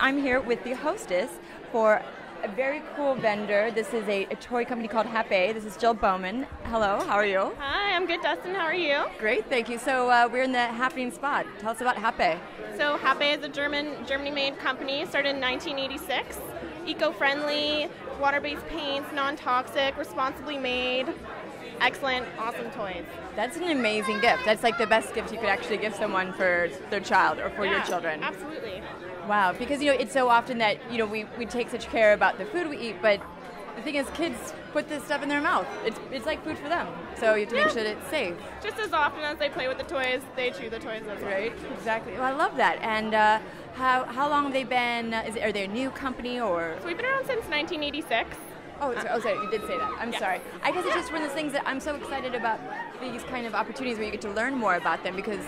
I'm here with the hostess for a very cool vendor. This is a, a toy company called Hape. This is Jill Bowman. Hello, how are you? Hi, I'm good, Dustin. How are you? Great, thank you. So uh, we're in the happening spot. Tell us about Hape. So Hape is a German, Germany-made company started in 1986. Eco-friendly, water-based paints, non-toxic, responsibly made. Excellent, awesome toys. That's an amazing gift. That's like the best gift you could actually give someone for their child or for yeah, your children. Absolutely. Wow, because you know it's so often that you know we, we take such care about the food we eat, but the thing is, kids put this stuff in their mouth. It's, it's like food for them, so you have to Yeah. make sure that it's safe. Just as often as they play with the toys, they chew the toys as well. Right? Exactly. Well, I love that. And uh, how how long have they been? Uh, is it, are they a new company or? So we've been around since 1986. Oh, sorry, oh, sorry, you did say that. I'm Yeah. sorry. I guess it's just one of those things that I'm so excited about these kind of opportunities where you get to learn more about them because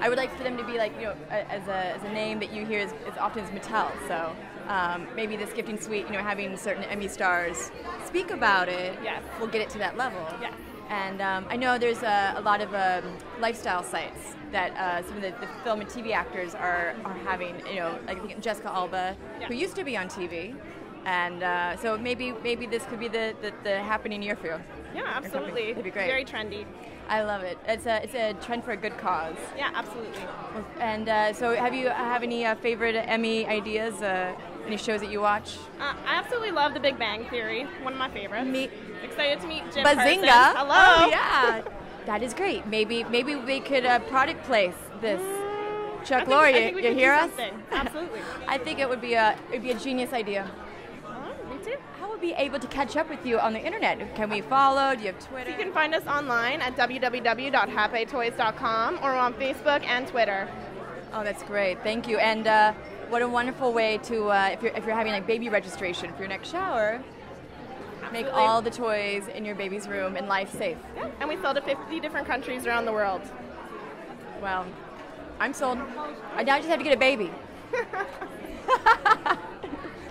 I would like for them to be like, you know, as a, as a name that you hear as, as often as Mattel. So um, maybe this gifting suite, you know, having certain Emmy stars speak about it Yes. will get it to that level. Yes. And um, I know there's a, a lot of um, lifestyle sites that uh, some of the, the film and TV actors are, are having, you know, like Jessica Alba, Yeah. who used to be on TV. And uh, so maybe maybe this could be the, the, the happening year for you. Yeah, absolutely. It'd be great. Very trendy. I love it. It's a it's a trend for a good cause. Yeah, absolutely. And uh, so, have you have any uh, favorite Emmy ideas? Uh, any shows that you watch? Uh, I absolutely love The Big Bang Theory. One of my favorites. Me- Excited to meet Jim Bazinga! Parsons. Hello. Oh yeah, that is great. Maybe maybe we could uh, product place this. I Chuck Lorre, you, you hear us? Absolutely. I think it would be a it'd be a genius idea. Too. How would we be able to catch up with you on the internet? Can we follow? Do you have Twitter? You can find us online at www.hapetoys.com or on Facebook and Twitter. Oh, that's great. Thank you. And uh, what a wonderful way to, uh, if, you're, if you're having like baby registration for your next shower, make all the toys in your baby's room and life safe. Yeah, and we sell to 50 different countries around the world. Wow. I'm sold. I now just have to get a baby.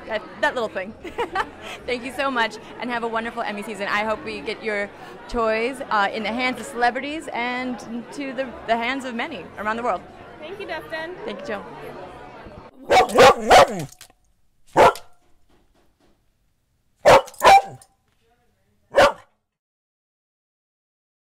that, that little thing. Thank you so much and have a wonderful Emmy season. I hope we get your toys uh, in the hands of celebrities and to the, the hands of many around the world. Thank you, Dustin. Thank you, Jill.